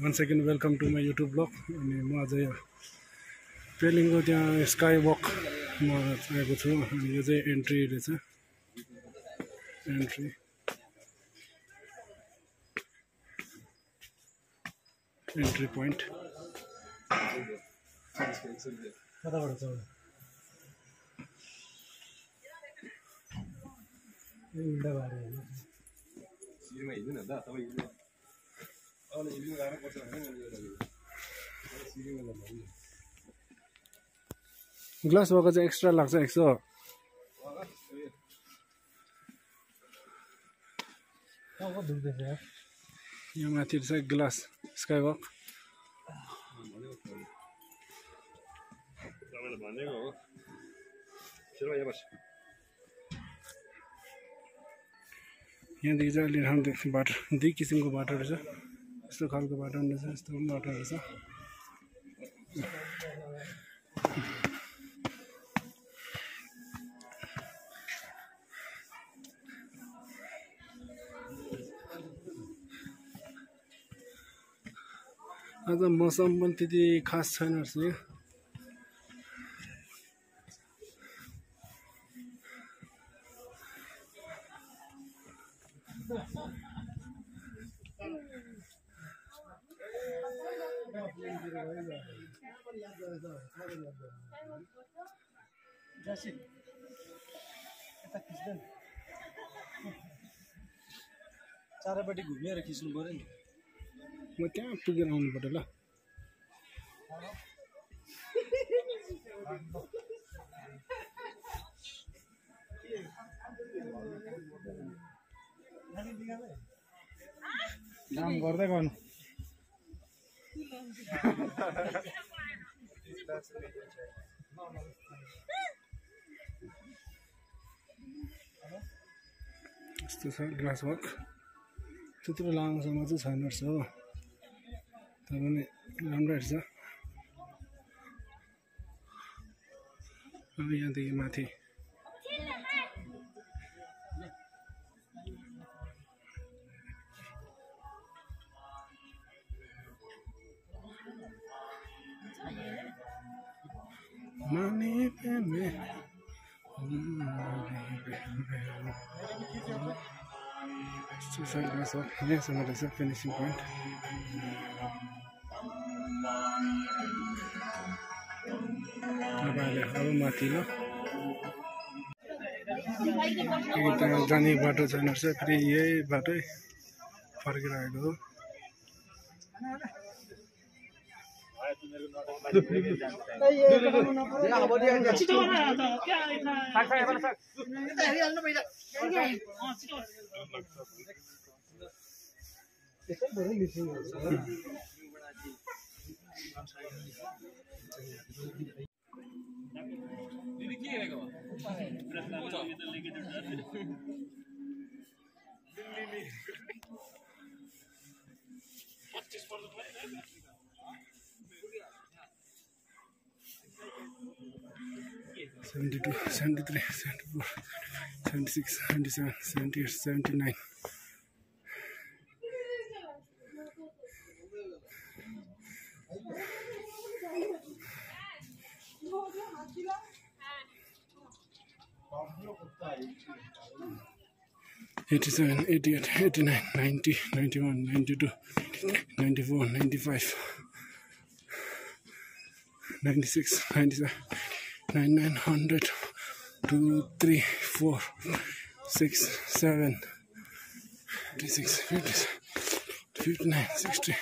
One second welcome to my YouTube vlog अनि म आज यो पेलिङको त्यहाँ स्काई वकमा आएको छु। अनि यो चाहिँ एन्ट्री रहेछ। एन्ट्री एन्ट्री पोइन्ट कताबाट छ भएर हिँड्नु न त तपाईँ हिँड्नु अब हिँड्नु गाह्रो पर्छ भने सिँढीमा जानु ग्लास भएको चाहिँ एक्स्ट्रा लाग्छ एक सौ यहाँ माथि रहेछ ग्लास स्काई वक यहाँदेखि चाहिँ अलि राम्रो देख्छ बाटो दुई किसिमको बाटो रहेछ यस्तो खालको बाटो रहेछ यस्तो पनि बाटो रहेछ। आज मौसम पनि त्यति खास छैन रहेछ। यो चारैपट्टि घुमेर खिच्नु पऱ्यो नि। म त्यहाँ पुगेर आउनु पर्यो ल। काम गर्दै गर्नु। यस्तो छ ग्लास वर्क। त्यत्रो लामोसम्म चाहिँ छैन रहेछ हो। तर पनि राम्रो रहेछ। अब यहाँदेखि माथि। ग्लास वर्क यहाँसम्म रहेछ फिनिसिङ पोइन्ट तपाईँहरूले अब माथि ल फेरि त्यहाँ जाने बाटो छैन रहेछ फेरि यही बाटै फर्किरहेको हो लेके 72, 73, 74, 76, 77, 78, 79. Eighty-seven, eighty-eight, eighty-nine, ninety, ninety-one, ninety-two, ninety-four, ninety-five, ninety-six, ninety-seven nine nine hundred two three four six seven fifty six fifty fifty nine sixty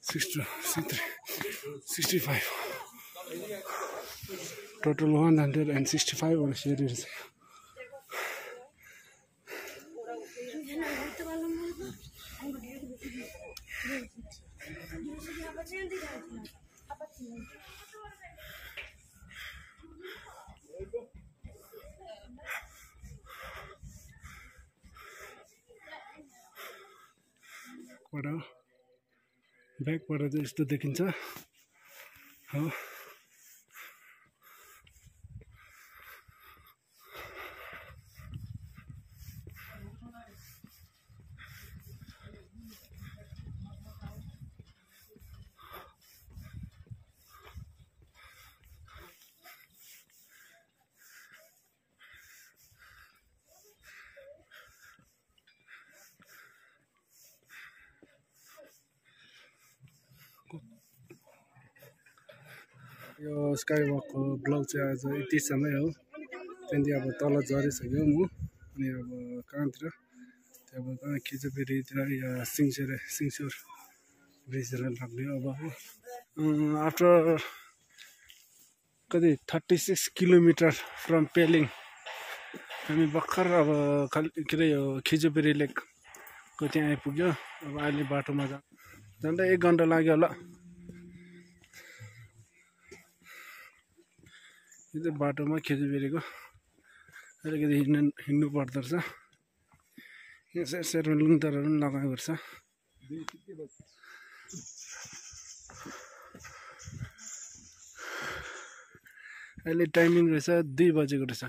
sixty sixty three sixty five total one hundred and sixty five or share is Thank you. बाट ब्याकबाट चाहिँ यस्तो देखिन्छ। हो। यो sky वकको blog चाहिँ आज यतिसम्मै हो। त्यहाँदेखि अब तल झरिसक्यो म अनि अब कहाँतिर? त्यो अब कहाँ खिचोपेरीतिर या सिङसोर सिङसोर ब्रिजतिर लाग्ने अब आफ्टर कति thirty six kilometre from Pelling हामी भर्खर अब खालि के अरे यो खिचोपेरी लेकको त्यहाँ आइपुग्यो। अब अहिले बाटोमा जा झन्डै एक घन्टा लाग्यो होला। यो चाहिँ बाटोमा खेतीबेरीको अलिकति हिँड्नु हिँड्नु पर्दो रहेछ यहाँ सेर सेरमा लुङतरहरू पनि लगाएको रहेछ। अहिले टाइमिङ रहेछ दुई बजेको रहेछ।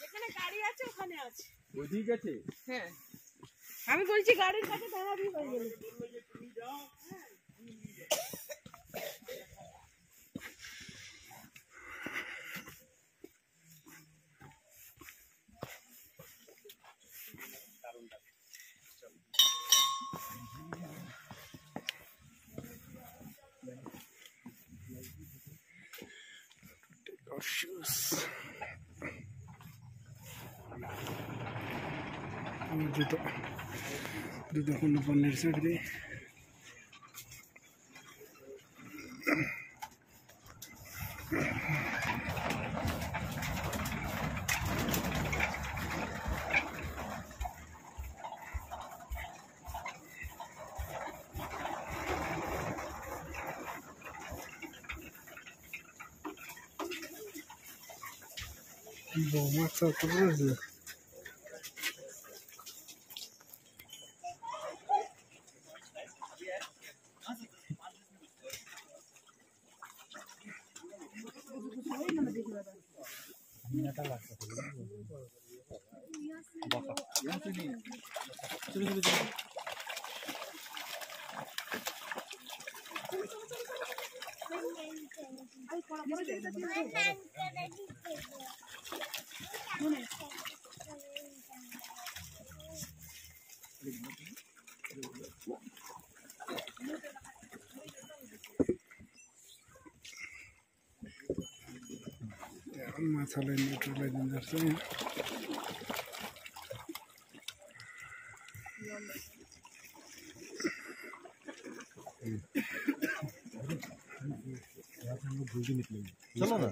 যেখানে গাড়ি আছে ওখানে আছে। ওইদিক হ্যাঁ। আমি বলছি গাড়ির কাছে দাঁড়াবি হয়ে গেল। Our Bon. रहेछ त्यहाँ माछालाई नेटहरूलाई दिँदो रहेछ यहाँ चलो ना।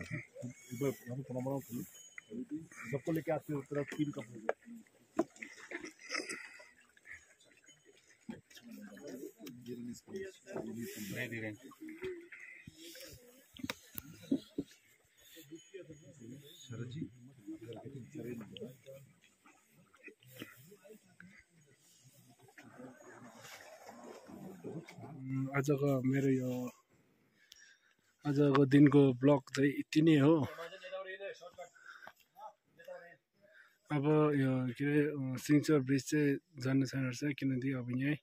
सबको लेके आते हो तेरा तीन कप उम्, आजको मेरो यो आजको दिनको ब्लग चाहिँ यति नै हो। अब यो के अरे सिङचर ब्रिज चाहिँ जानु छैन रहेछ किनकि अब यहीँ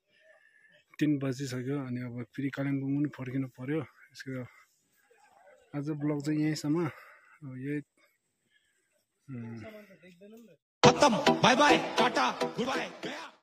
तिन बजिसक्यो अनि अब फेरि कालिम्पोङ पनि फर्किनु पऱ्यो यसको आज ब्लग चाहिँ यहीँसम्म। अब यही। खत्म बाय बाय टाटा। गुड गया।